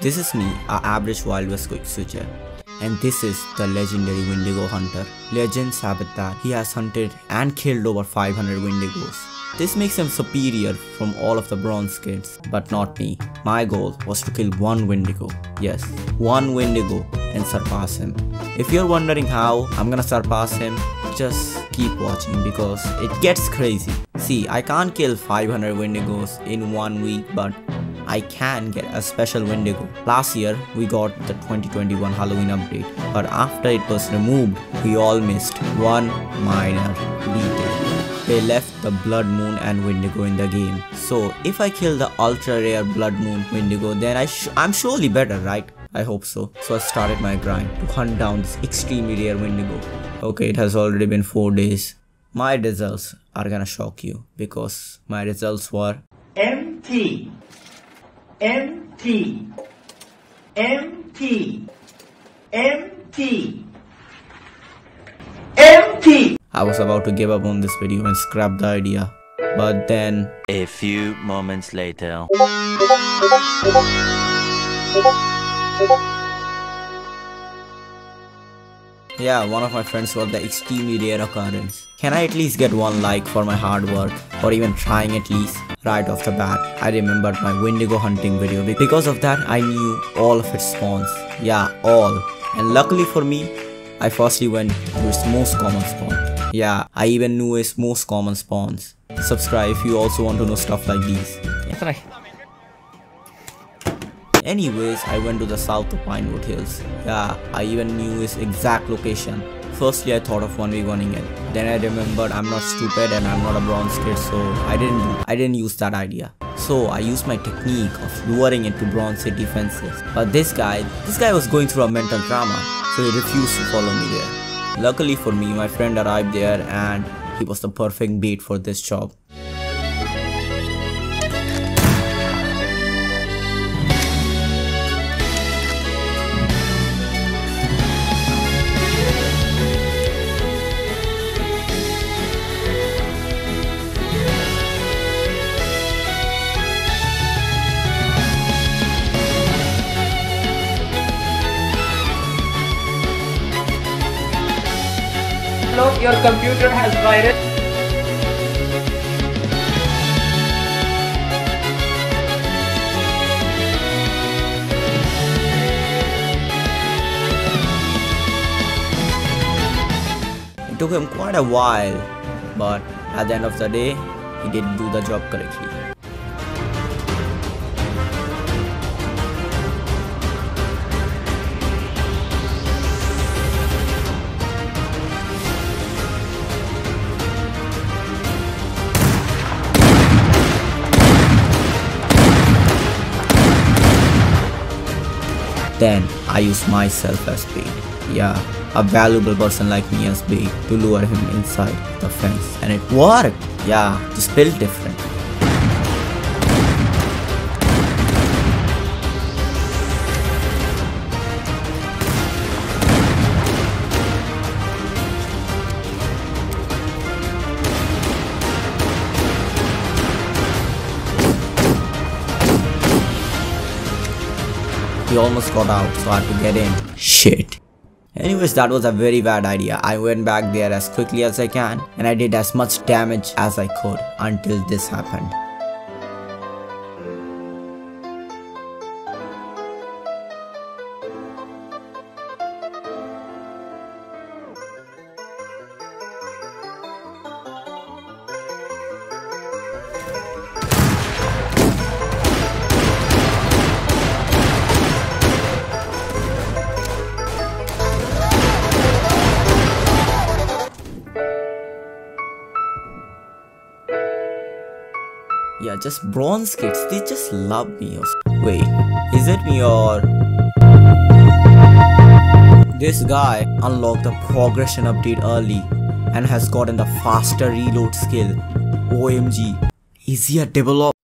This is me, a average Wild West quick switcher. And this is the legendary Wendigo hunter. Legends have it that he has hunted and killed over 500 Wendigos. This makes him superior from all of the bronze kids, but not me. My goal was to kill one Wendigo. Yes, one Wendigo and surpass him. If you're wondering how I'm gonna surpass him, just keep watching because it gets crazy. See, I can't kill 500 Wendigos in one week, but I can get a special Wendigo. Last year, we got the 2021 Halloween update, but after it was removed, we all missed one minor detail. They left the Blood Moon and Wendigo in the game. So if I kill the ultra rare Blood Moon Wendigo, then I I'm surely better, right? I hope so. So I started my grind to hunt down this extremely rare Wendigo. Okay, it has already been 4 days. My results are gonna shock you because my results were empty, empty, empty, empty, empty. I was about to give up on this video and scrap the idea. But then... A few moments later... Yeah, one of my friends got the extremely rare occurrence. Can I at least get one like for my hard work? Or even trying at least? Right off the bat, I remembered my Wendigo hunting video. Because of that, I knew all of its spawns. Yeah, all. And luckily for me, I firstly went to its most common spawn. Yeah, I even knew its most common spawns. Subscribe if you also want to know stuff like these. Anyways, I went to the south of Pinewood Hills. Yeah, I even knew its exact location. Firstly, I thought of 1v1ing it. Then I remembered I'm not stupid and I'm not a bronze kid, so I didn't I didn't use that idea. So I used my technique of luring it to bronze city fences. But this guy, this guy was going through a mental trauma, so he refused to follow me there. Luckily for me, my friend arrived there and he was the perfect bait for this job. Your computer has virus. It took him quite a while, but at the end of the day, he did do the job correctly. Then I use myself as bait. Yeah, a valuable person like me as bait to lure him inside the fence. And it worked! Yeah, just built different. He almost got out, so I had to get in. Shit. Anyways, that was a very bad idea. I went back there as quickly as I can and I did as much damage as I could until this happened. Just bronze kids, they just love me. Wait, is it me or... This guy unlocked the progression update early and has gotten the faster reload skill. OMG, is he a developer?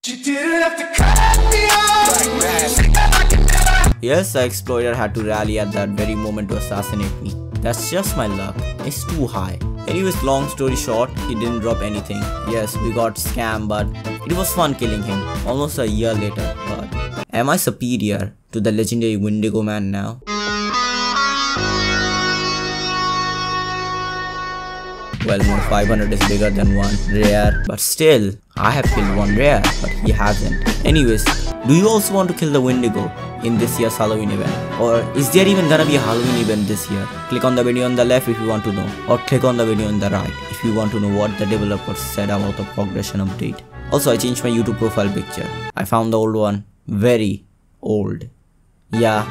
Yes, the exploiter had to rally at that very moment to assassinate me. That's just my luck. It's too high. Anyways, long story short, he didn't drop anything. Yes, we got scammed, but it was fun killing him. Almost a year later, but am I superior? to the legendary Wendigo man now. Well, 500 is bigger than 1 rare, but still, I have killed 1 rare, but he hasn't. Anyways, do you also want to kill the Wendigo in this year's Halloween event? Or is there even gonna be a Halloween event this year? Click on the video on the left if you want to know, or click on the video on the right if you want to know what the developers said about the progression update. Also, I changed my YouTube profile picture. I found the old one very old. Yeah,